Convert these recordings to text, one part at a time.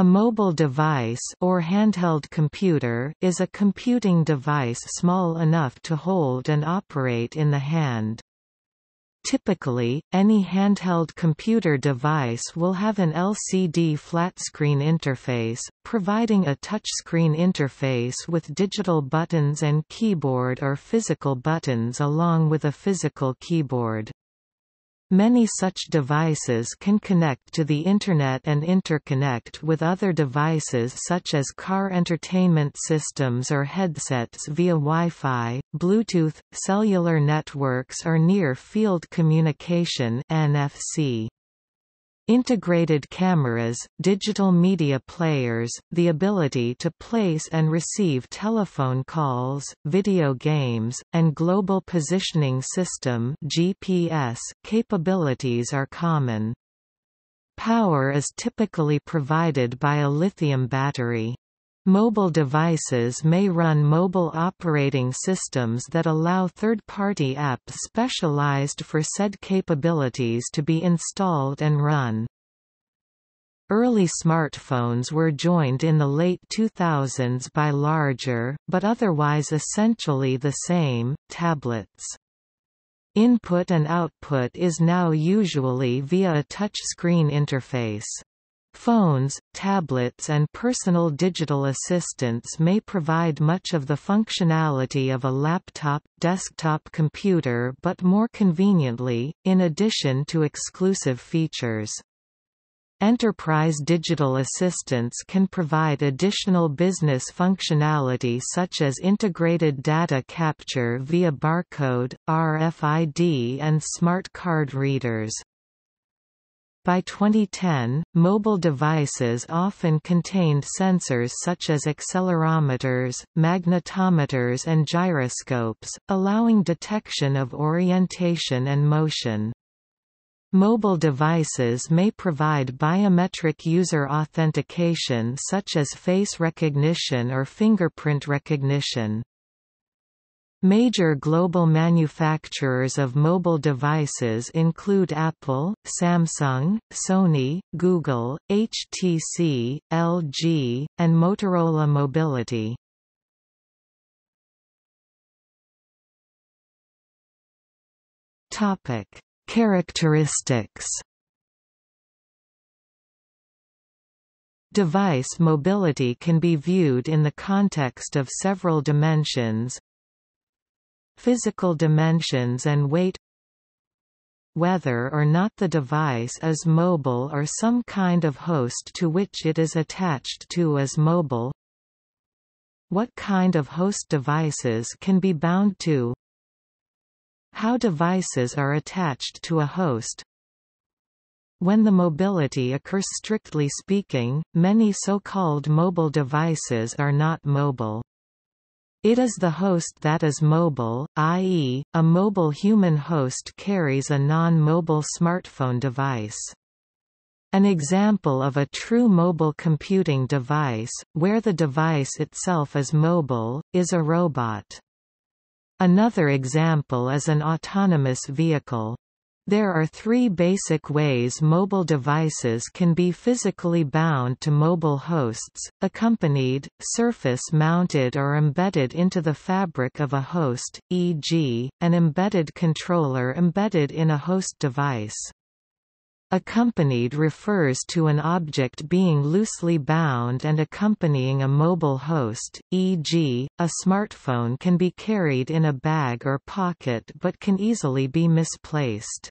A mobile device or handheld computer is a computing device small enough to hold and operate in the hand. Typically, any handheld computer device will have an LCD flat-screen interface, providing a touchscreen interface with digital buttons and keyboard or physical buttons along with a physical keyboard. Many such devices can connect to the Internet and interconnect with other devices such as car entertainment systems or headsets via Wi-Fi, Bluetooth, cellular networks or near-field communication NFC. Integrated cameras, digital media players, the ability to place and receive telephone calls, video games, and global positioning system GPS capabilities are common. Power is typically provided by a lithium battery. Mobile devices may run mobile operating systems that allow third-party apps specialized for said capabilities to be installed and run. Early smartphones were joined in the late 2000s by larger, but otherwise essentially the same, tablets. Input and output is now usually via a touchscreen interface. Phones, tablets and personal digital assistants may provide much of the functionality of a laptop, desktop computer but more conveniently, in addition to exclusive features. Enterprise digital assistants can provide additional business functionality such as integrated data capture via barcode, RFID and smart card readers. By 2010, mobile devices often contained sensors such as accelerometers, magnetometers and gyroscopes, allowing detection of orientation and motion. Mobile devices may provide biometric user authentication such as face recognition or fingerprint recognition. Major global manufacturers of mobile devices include Apple, Samsung, Sony, Google, HTC, LG, and Motorola Mobility. Topic: Characteristics. Device mobility can be viewed in the context of several dimensions, physical dimensions and weight whether or not the device is mobile or some kind of host to which it is attached to is mobile what kind of host devices can be bound to how devices are attached to a host when the mobility occurs strictly speaking, many so-called mobile devices are not mobile. It is the host that is mobile, i.e., a mobile human host carries a non-mobile smartphone device. An example of a true mobile computing device, where the device itself is mobile, is a robot. Another example is an autonomous vehicle. There are three basic ways mobile devices can be physically bound to mobile hosts, accompanied, surface-mounted or embedded into the fabric of a host, e.g., an embedded controller embedded in a host device. Accompanied refers to an object being loosely bound and accompanying a mobile host, e.g., a smartphone can be carried in a bag or pocket but can easily be misplaced.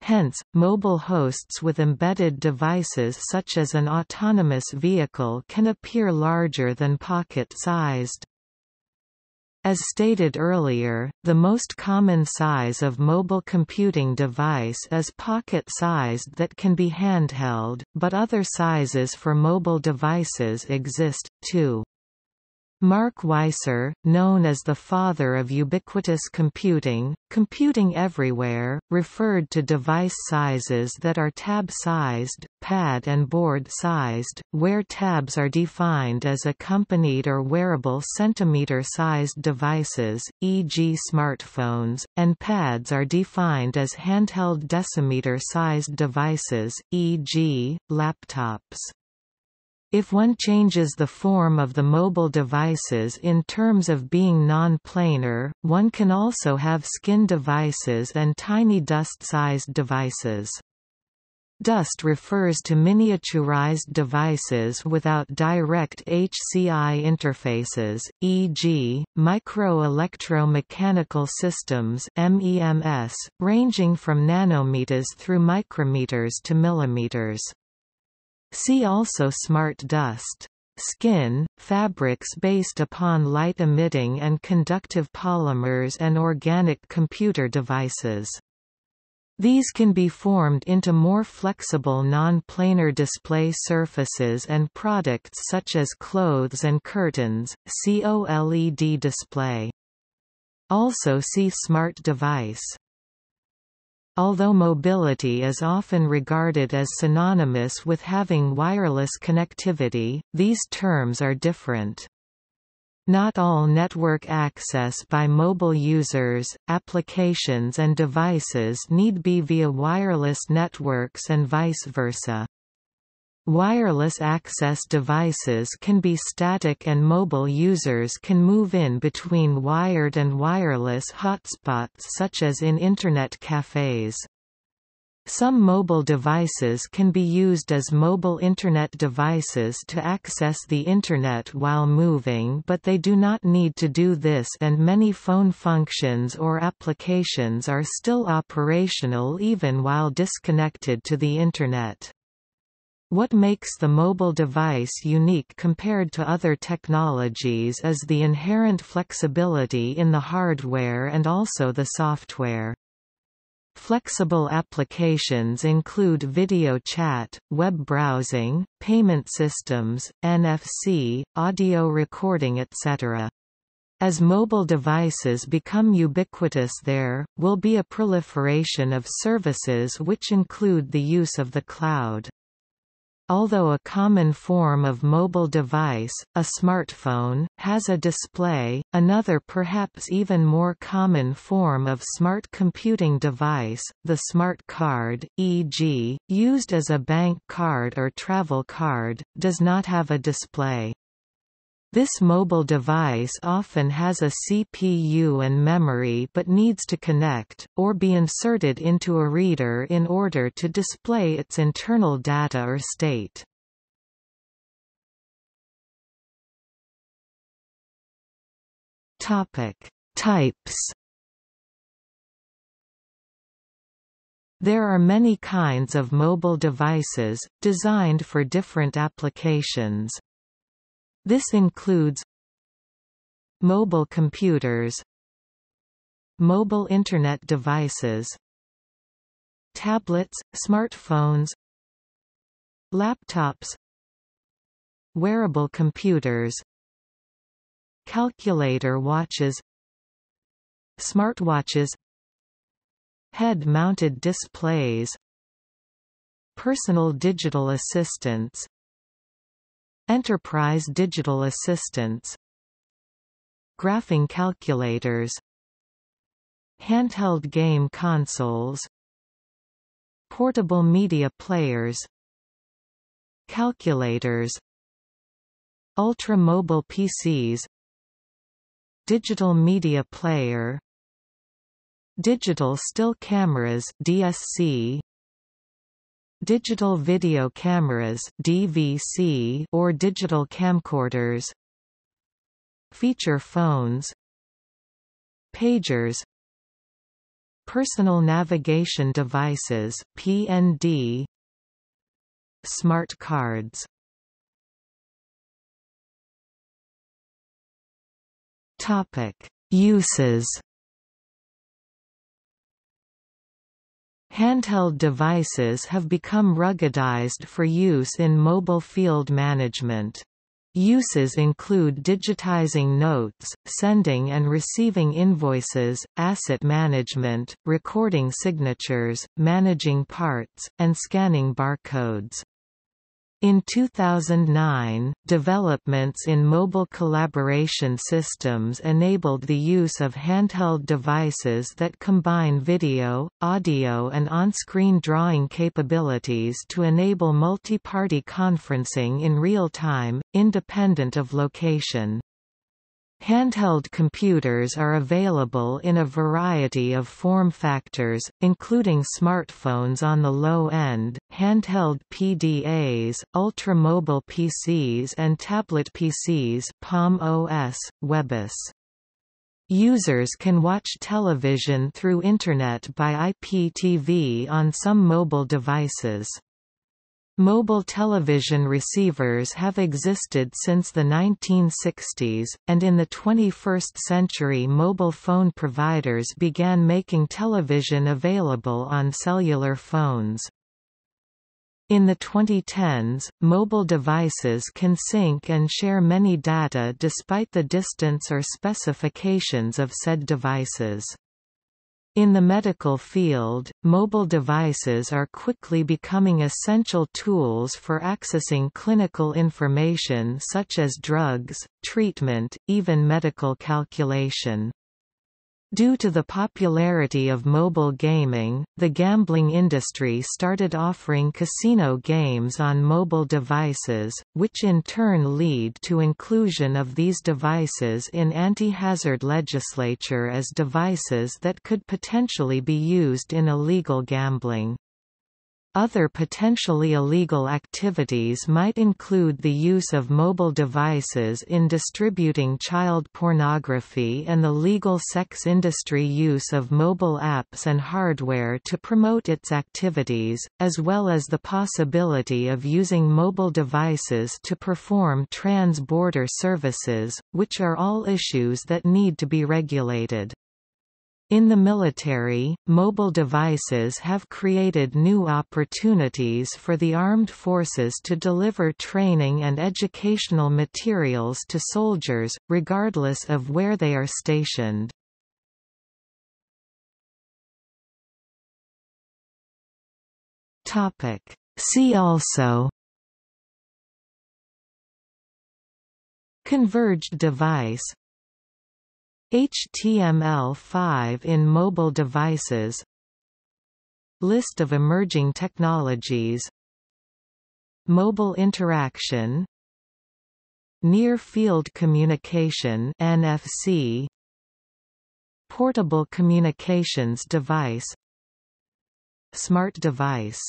Hence, mobile hosts with embedded devices such as an autonomous vehicle can appear larger than pocket-sized. As stated earlier, the most common size of mobile computing device is pocket-sized that can be handheld, but other sizes for mobile devices exist, too. Mark Weiser, known as the father of ubiquitous computing, computing everywhere, referred to device sizes that are tab-sized, pad and board-sized, where tabs are defined as accompanied or wearable centimeter-sized devices, e.g. smartphones, and pads are defined as handheld decimeter-sized devices, e.g., laptops. If one changes the form of the mobile devices in terms of being non-planar, one can also have skin devices and tiny dust-sized devices. Dust refers to miniaturized devices without direct HCI interfaces, e.g., micro-electro-mechanical systems MEMS, ranging from nanometers through micrometers to millimeters. See also smart dust. Skin, fabrics based upon light-emitting and conductive polymers and organic computer devices. These can be formed into more flexible non-planar display surfaces and products such as clothes and curtains, see OLED display. Also see smart device. Although mobility is often regarded as synonymous with having wireless connectivity, these terms are different. Not all network access by mobile users, applications and devices need be via wireless networks and vice versa. Wireless access devices can be static and mobile users can move in between wired and wireless hotspots such as in Internet cafes. Some mobile devices can be used as mobile Internet devices to access the Internet while moving but they do not need to do this and many phone functions or applications are still operational even while disconnected to the Internet. What makes the mobile device unique compared to other technologies is the inherent flexibility in the hardware and also the software. Flexible applications include video chat, web browsing, payment systems, NFC, audio recording etc. As mobile devices become ubiquitous there, will be a proliferation of services which include the use of the cloud. Although a common form of mobile device, a smartphone, has a display, another perhaps even more common form of smart computing device, the smart card, e.g., used as a bank card or travel card, does not have a display. This mobile device often has a CPU and memory but needs to connect, or be inserted into a reader in order to display its internal data or state. Types There are many kinds of mobile devices, designed for different applications. This includes mobile computers mobile Internet devices tablets, smartphones laptops wearable computers calculator watches smartwatches head-mounted displays personal digital assistants Enterprise digital assistants. Graphing calculators. Handheld game consoles. Portable media players. Calculators. Ultra-mobile PCs Digital media player. Digital still cameras DSC Digital video cameras DVC or digital camcorders Feature phones Pagers Personal navigation devices PND Smart cards. Topic Uses Handheld devices have become ruggedized for use in mobile field management. Uses include digitizing notes, sending and receiving invoices, asset management, recording signatures, managing parts, and scanning barcodes. In 2009, developments in mobile collaboration systems enabled the use of handheld devices that combine video, audio and on-screen drawing capabilities to enable multi-party conferencing in real time, independent of location. Handheld computers are available in a variety of form factors, including smartphones on the low end, handheld PDAs, ultra-mobile PCs and tablet PCs Palm OS, Webos. Users can watch television through Internet by IPTV on some mobile devices. Mobile television receivers have existed since the 1960s, and in the 21st century mobile phone providers began making television available on cellular phones. In the 2010s, mobile devices can sync and share many data despite the distance or specifications of said devices. In the medical field, mobile devices are quickly becoming essential tools for accessing clinical information such as drugs, treatment, even medical calculation. Due to the popularity of mobile gaming, the gambling industry started offering casino games on mobile devices, which in turn lead to inclusion of these devices in anti-hazard legislature as devices that could potentially be used in illegal gambling. Other potentially illegal activities might include the use of mobile devices in distributing child pornography and the legal sex industry use of mobile apps and hardware to promote its activities, as well as the possibility of using mobile devices to perform trans-border services, which are all issues that need to be regulated. In the military, mobile devices have created new opportunities for the armed forces to deliver training and educational materials to soldiers, regardless of where they are stationed. See also Converged device HTML5 in mobile devices. List of emerging technologies. Mobile interaction. Near Field Communication NFC Portable communications device. Smart device